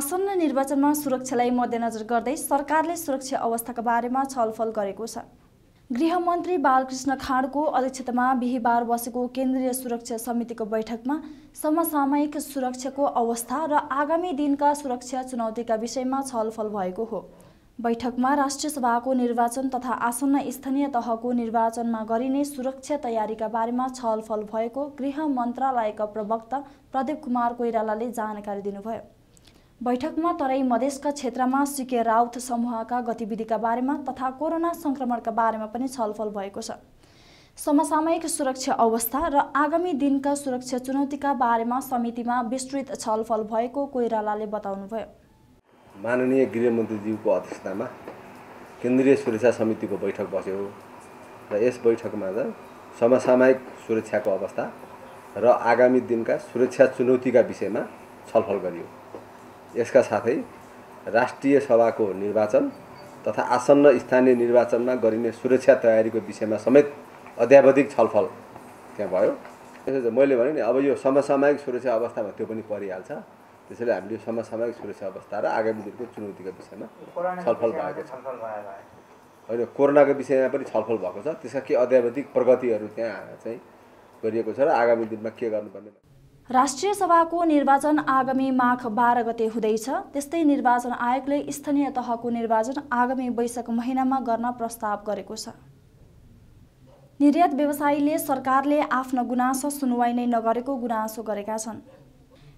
आसन्न निर्वाचनमा सुरक्षालाई मध्यनजर गर्दै सरकारले सुरक्षा अवस्थाका बारेमा छलफल गरेको छ। गृहमन्त्री बालकृष्ण खाँडको अध्यक्षतामा बिहिबार बसेको केन्द्रीय सुरक्षा समितिको बैठकमा समसामयिक सुरक्षाको अवस्था र आगामी दिनका सुरक्षा चुनौतीका विषयमा छलफल भएको हो। बैठकमा राष्ट्रिय सभाको निर्वाचन तथा आसन्न स्थानीय तहको निर्वाचनमा गरिने सुरक्षा तयारीका बारेमा छलफल भएको गृह मन्त्रालयका प्रवक्ता प्रदीप कुमार कोइरालाले जानकारी दिनुभयो। बैठकमा तराई मधेसका क्षेत्रमा सिके राउत समूहका गतिविधिका बारेमा तथा कोरोना सङ्क्रमणका बारेमा पनि छलफल भएको छ। समसामयिक सुरक्षा अवस्था र आगामी दिनका सुरक्षा चुनौतीका बारेमा समितिमा विस्तृत छलफल भएको कोइरालाले बताउनुभयो। माननीय गृहमन्त्रीज्यूको अध्यक्षतामा केन्द्रीय सुरक्षा समितिको बैठक बस्यो र यस बैठकमा त समसामयिक सुरक्षाको अवस्था र आगामी दिनका सुरक्षा चुनौतीका विषयमा छलफल गरियो। यसका साथै राष्ट्रिय सभाको निर्वाचन तथा आसन्न स्थानीय निर्वाचनमा गरिने सुरक्षा तयारीको विषयमा समेत अध्यावधिक छलफल त्यहाँ भयो। त्यसो मैले भने नि अब यो समसामयिक सुरक्षा अवस्थामा त्यो पनि परिहाल्छ। त्यसैले हामीले समसामयिक सुरक्षा अवस्था र आगामी दिनको चुनौतीका विषयमा छलफल भएको छ। होइन कोरोनाको विषयमा पनि छलफल भएको छ। त्यसका के अध्यावधिक प्रगतिहरू त्यहाँ चाहिँ गरिएको छ र आगामी दिनमा के गर्नुपर्ने राष्ट्रिय सभाको निर्वाचन आगामी माघ बाह्र गते हुँदैछ। त्यस्तै निर्वाचन आयोगले स्थानीय तहको निर्वाचन आगामी वैशाख महिनामा गर्न प्रस्ताव गरेको छ। निर्यात व्यवसायीले सरकारले आफ्नो गुनासो सुनवाई नै नगरेको गुनासो गरेका छन्।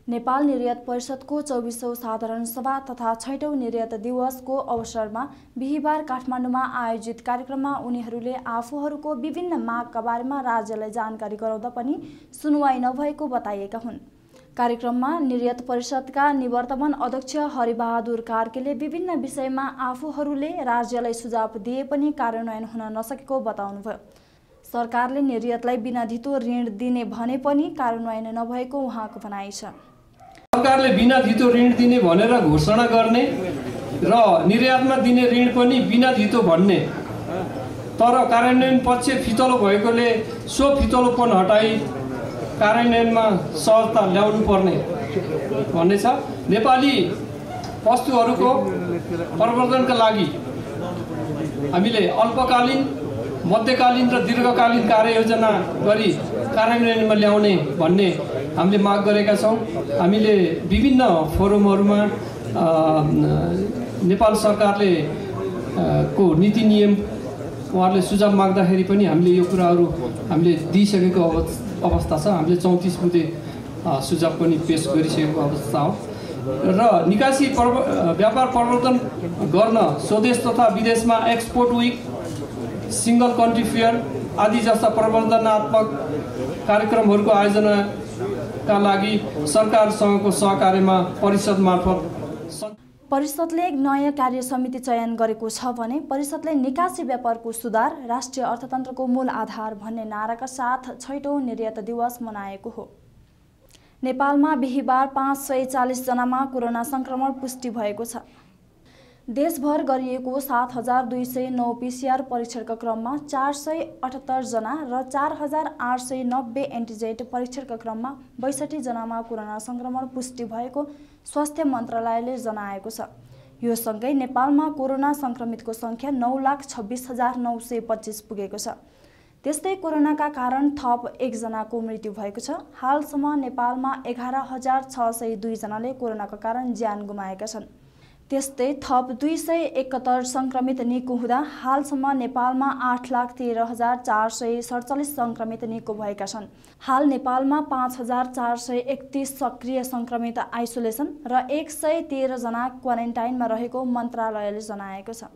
नेपाल निर्यात परिषदको चौबिसौँ साधारण सभा तथा छैटौँ निर्यात दिवसको अवसरमा बिहिबार काठमाडौँमा आयोजित कार्यक्रममा उनीहरूले आफूहरूको विभिन्न मागका बारेमा राज्यलाई जानकारी गराउँदा पनि सुनवाई नभएको बताइएका हुन्। कार्यक्रममा निर्यात परिषदका निवर्तमान अध्यक्ष हरिबहादुर कार्कीले विभिन्न विषयमा आफूहरूले राज्यलाई सुझाव दिए पनि कार्यान्वयन हुन नसकेको बताउनुभयो। सरकारले निर्यातलाई बिना धितो ऋण दिने भने पनि कार्यान्वयन नभएको उहाँको भनाइ छ। सरकारले बिना धितो ऋण दिने भनेर घोषणा गर्ने र निर्यातमा दिने ऋण पनि बिना धितो भन्ने। तर कार्यान्वयन पक्ष फितलो भएकोले सो फितलोपन हटाई कार्यान्वयनमा सहजता ल्याउनु पर्ने भन्ने छ। नेपाली वस्तुहरूको प्रवर्धनका लागि हामीले अल्पकालीन मध्यकालीन र दीर्घकालीन कार्ययोजना गरी कार्यान्वयनमा ल्याउने भन्ने हामीले माग गरेका छौँ। हामीले विभिन्न फोरमहरूमा नेपाल सरकारले को नीति नियम उहाँहरूले सुझाव माग्दाखेरि पनि हामीले यो कुराहरू हामीले दिइसकेको अवस्था छ। हामीले चौतिस बुधे सुझाव पनि पेस गरिसकेको अवस्था हो। र निकासी पर्व व्यापार प्रवर्धन गर्न स्वदेश तथा विदेशमा export week single country fair आदि जस्ता प्रवर्धनात्मक कार्यक्रमहरूको आयोजनाका लागि सरकारसँगको सहकार्यमा परिषद मार्फत परिषदले नयाँ कार्य समिति चयन गरेको छ भने परिषदले निकासी व्यापारको सुधार राष्ट्रिय अर्थतन्त्रको मूल आधार भन्ने नाराका साथ छैटौँ निर्यात दिवस मनाएको हो। नेपालमा बिहिबार पाँच सय चालिसजनामा कोरोना सङ्क्रमण पुष्टि भएको छ। देशभर गरिएको सात हजार दुई सय नौ पिसिआर परीक्षणका क्रममा चार सय अठहत्तरजना र चार हजार आठ सय नब्बे एन्टिजेट परीक्षणका क्रममा बैसठीजनामा कोरोना सङ्क्रमण पुष्टि भएको स्वास्थ्य मन्त्रालयले जनाएको छ। यो सँगै नेपालमा कोरोना सङ्क्रमितको सङ्ख्या नौ लाख छब्बिस हजार नौ सय पच्चिस पुगेको छ। त्यस्तै कोरोनाका कारण थप एकजनाको मृत्यु भएको छ। हालसम्म नेपालमा एघार हजार छ सय दुईजनाले कोरोनाका कारण ज्यान गुमाएका छन्। त्यस्तै थप दुई सय एकहत्तर सङ्क्रमित निको हुँदा हालसम्म नेपालमा आठ लाख तेह्र हजार चार सय सडचालिस सङ्क्रमित निको भएका छन्। हाल नेपालमा पाँच हजार चार सय एकतिस सक्रिय सङ्क्रमित आइसोलेसन र एक सय तेह्रजना क्वारेन्टाइनमा रहेको मन्त्रालयले जनाएको छ।